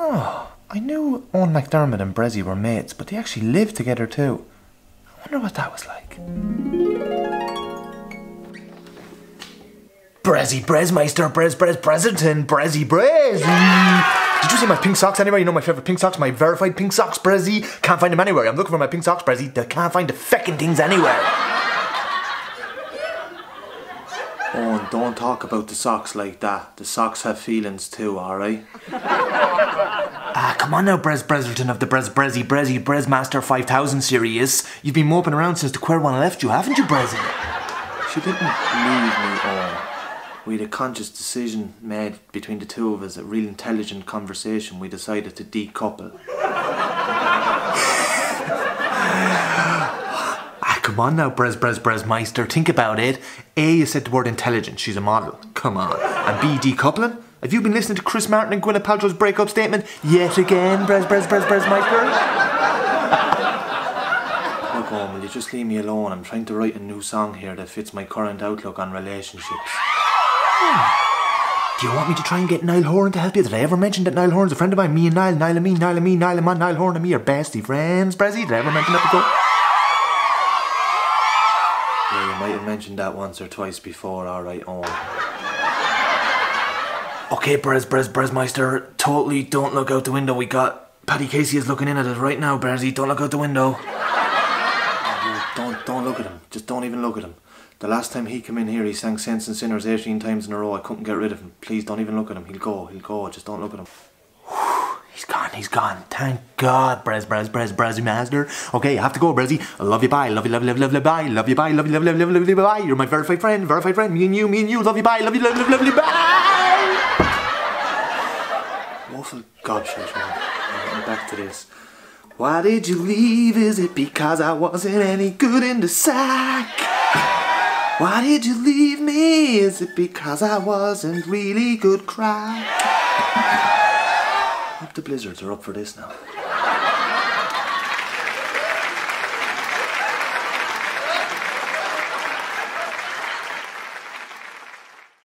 Oh, I knew Eoghan McDermott and Bressie were mates, but they actually lived together too. I wonder what that was like. Bressie Brezmeister, Brez Brez Breserton, Bressie Brez. Did you see my pink socks anywhere? You know my favourite pink socks, my verified pink socks, Bressie. Can't find them anywhere. I'm looking for my pink socks, Brezzy. They can't find the feckin' things anywhere. Oh, and don't talk about the socks like that. The socks have feelings too, alright? Ah, come on now, Brez Breserton of the Brez Bressie Bressie Brezmaster 5000 series. You've been moping around since the queer one left you, haven't you, Bressie? She didn't leave me, Eoghan. We had a conscious decision made between the two of us, a real intelligent conversation. We decided to decouple. come on now, Brez Brez Meister, Think about it. A, you said the word intelligent. She's a model. Come on. And B, decoupling? Have you been listening to Chris Martin and Gwyneth Paltrow's breakup statement yet again, Brez Brez Brez Brezmeister? Look, Eoghan, will you just leave me alone? I'm trying to write a new song here that fits my current outlook on relationships. Do you want me to try and get Niall Horan to help you? Did I ever mention that Niall Horan's a friend of mine? Me and Niall, Niall and me, Niall and me, Niall and man, Niall Horan and me are bestie friends, Bressie. Did I ever mention that before? You might have mentioned that once or twice before, alright, Eoghan. Oh. Okay, Brez, Brez, Brezmeister, totally don't look out the window. We got Paddy Casey is looking in at us right now, Bressie. Don't look out the window. Oh, don't, don't look at him. Just don't even look at him. The last time he came in here, he sang Saints and Sinners 18 times in a row. I couldn't get rid of him. Please don't even look at him. He'll go. He'll go. Just don't look at him. He's gone, he's gone. Thank God, Brez, Brez, Brez, Bressie Master. Okay, you have to go, Bressie. I love you, bye. Love you, love you, love you, love you, bye. Love you, bye. Love you, love you, love you, love you, bye. You're my verified friend, verified friend. Me and you, me and you. Love you, bye. Love you, love you, love you, bye. Woeful gobshite, man. Back to this. Why did you leave? Is it because I wasn't any good in the sack? Why did you leave me? Is it because I wasn't really good crack? Hope the blizzards are up for this now.